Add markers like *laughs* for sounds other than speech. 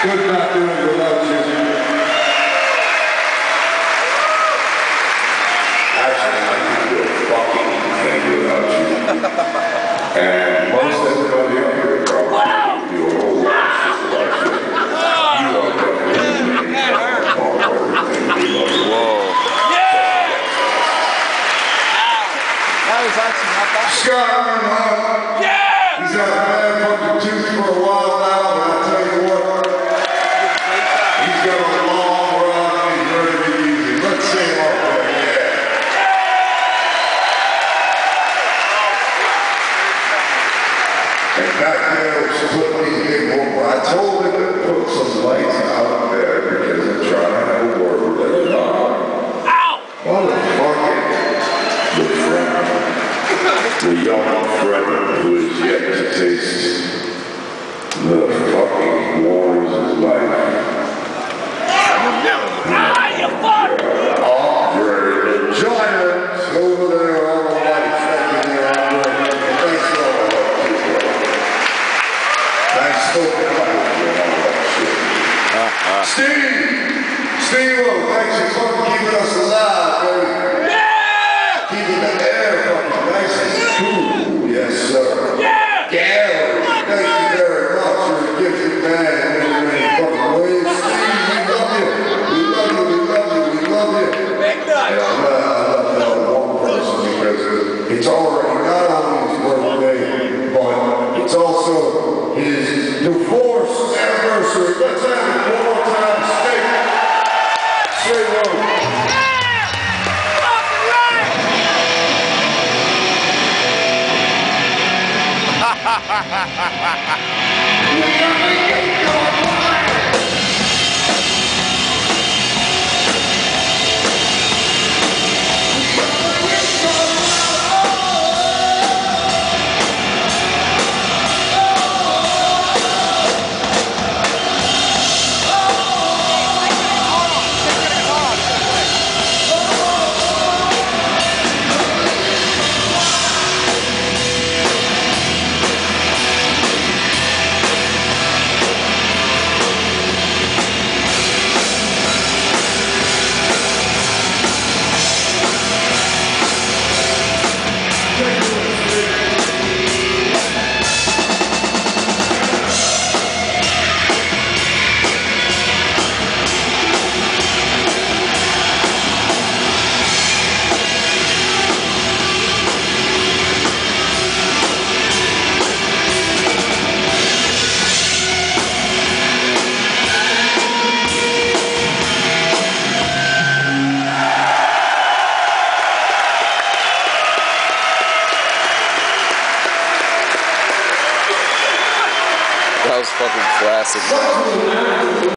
Could not do it without you. Actually, I can do a fucking thing without you. And most everybody up here probably do a whole lot just without you. You are definitely everything we love. Whoa. That was actually not bad. Scott Earnhardt, uh, Yeah! he's had a bad fucking tooth for a while now, putting me in more. I told him to put some lights out there because I'm trying to have a word with everybody. Ow! Motherfucking the friend, the young friend who is yet to taste Steve! Steve, thanks for fucking keeping us alive, baby. Yeah! Keeping the air fucking nice and cool. Yes, sir. Yeah! Gary, thank you very much. You're a gifted man many, many fucking ways. Steve, we love you. We love you, we love you, we love you. Big And nuts! I'm not, I'm not one person because it's already not only his birthday, but it's also divorce anniversary. Let's have it one more time. Stay, stay low. Fucking right! *laughs* That was fucking classic.